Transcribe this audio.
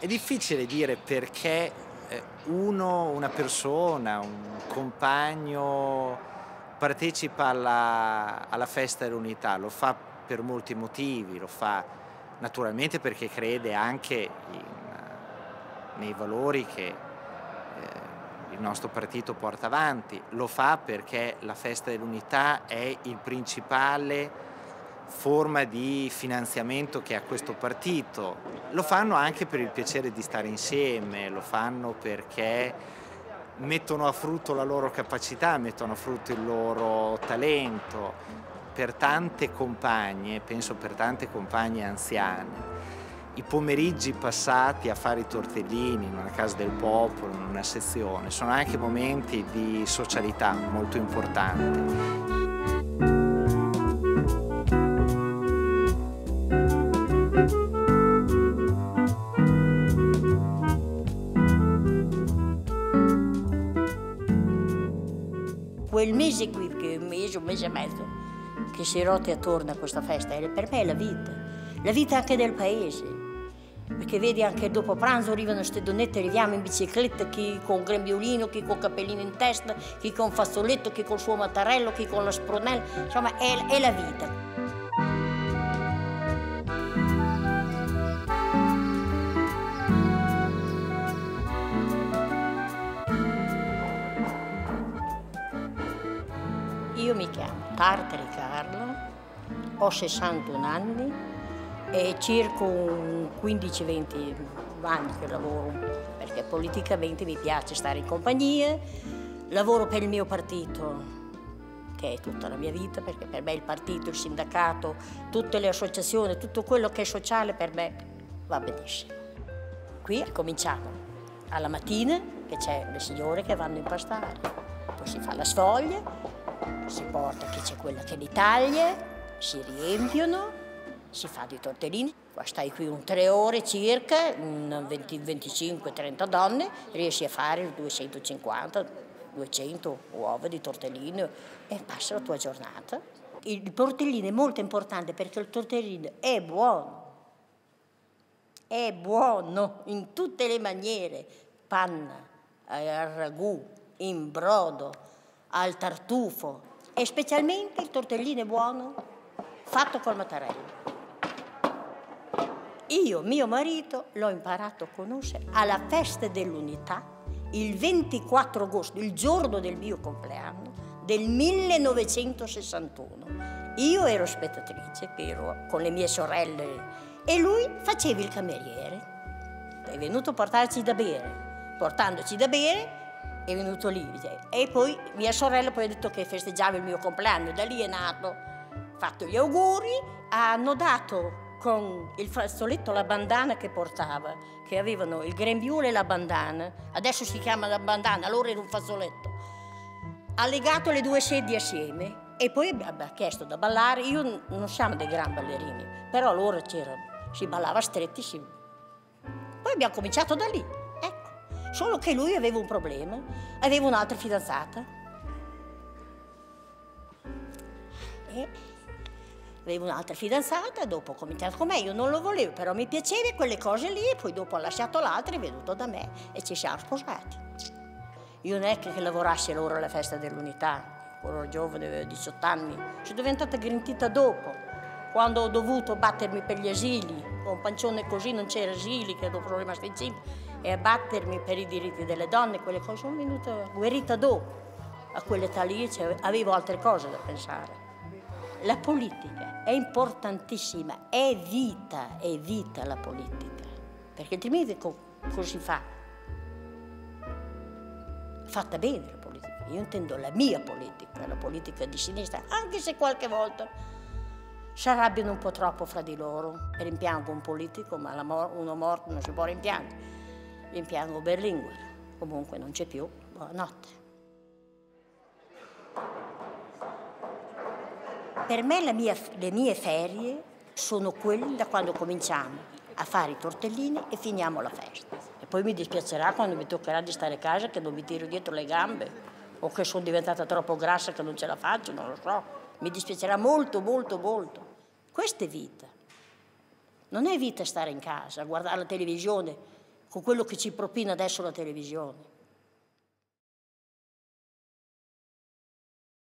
È difficile dire perché eh, uno, una persona, un compagno partecipa alla, alla festa dell'unità, lo fa per molti motivi, lo fa naturalmente perché crede anche in, nei valori che eh, il nostro partito porta avanti, lo fa perché la festa dell'unità è il principale forma di finanziamento che ha questo partito. Lo fanno anche per il piacere di stare insieme, lo fanno perché mettono a frutto la loro capacità, mettono a frutto il loro talento. Per tante compagne, penso per tante compagne anziane, i pomeriggi passati a fare i tortellini in una casa del popolo, in una sezione, sono anche momenti di socialità molto importanti. Mese qui, che un mese, un mese e mezzo, che si rote attorno a questa festa, per me è la vita, la vita anche del paese. Perché vedi anche dopo pranzo arrivano queste donnette, arriviamo in bicicletta, chi con grembiolino, chi con cappellino in testa, chi con fazzoletto, chi col suo mattarello, chi con la spronella, insomma è, è la vita. Io mi chiamo Tartari Carla, ho 61 anni e circa 15-20 anni che lavoro, perché politicamente mi piace stare in compagnia, lavoro per il mio partito, che è tutta la mia vita, perché per me il partito, il sindacato, tutte le associazioni, tutto quello che è sociale per me va benissimo. Qui cominciamo alla mattina, che c'è le signore che vanno a impastare, poi si fa la sfoglia, si porta che c'è quella che li taglia, si riempiono, si fa dei tortellini. Qua stai qui un tre ore circa, 25-30 donne, riesci a fare 250, 200 uova di tortellini e passa la tua giornata. Il tortellino è molto importante perché il tortellino è buono, è buono in tutte le maniere, panna, al ragù, in brodo, al tartufo, e specialmente il tortellino buono fatto col mattarello. Io, mio marito, l'ho imparato a conoscere alla festa dell'unità il 24 agosto, il giorno del mio compleanno del 1961. Io ero spettatrice, ero con le mie sorelle e lui faceva il cameriere. È venuto a portarci da bere. Portandoci da bere è venuto lì. E poi mia sorella poi ha detto che festeggiava il mio compleanno, da lì è nato, fatto gli auguri, hanno dato con il fazzoletto la bandana che portava, che avevano il grembiule e la bandana, adesso si chiama la bandana, allora era un fazzoletto, ha legato le due sedie assieme e poi abbiamo chiesto da ballare, io non siamo dei gran ballerini, però allora si ballava stretti, si... poi abbiamo cominciato da lì. Solo che lui aveva un problema, aveva un'altra fidanzata. E aveva un'altra fidanzata, dopo ho cominciato con me, io non lo volevo, però mi piaceva quelle cose lì, e poi dopo ha lasciato l'altra, è venuto da me e ci siamo sposati. Io non è che lavorassi allora alla festa dell'unità, ero giovane, avevo 18 anni, sono diventata grintita dopo, quando ho dovuto battermi per gli asili, con un pancione così non c'era asili, che dopo sono rimasta incinta, e a battermi per i diritti delle donne, quelle cose, sono venuta guerita dopo. A quell'età lì avevo altre cose da pensare. La politica è importantissima, è vita, è vita la politica, perché altrimenti cosa si fa? Fatta bene la politica, io intendo la mia politica, la politica di sinistra, anche se qualche volta si arrabbiano un po' troppo fra di loro. Rimpiango un politico, ma mor uno morto non si può rimpiangere rimpiango Berlinguer. Comunque non c'è più. Buonanotte. Per me mia, le mie ferie sono quelle da quando cominciamo a fare i tortellini e finiamo la festa. E poi mi dispiacerà quando mi toccherà di stare a casa che non mi tiro dietro le gambe o che sono diventata troppo grassa che non ce la faccio, non lo so. Mi dispiacerà molto, molto, molto. Questa è vita. Non è vita stare in casa, guardare la televisione con quello che ci propina adesso la televisione.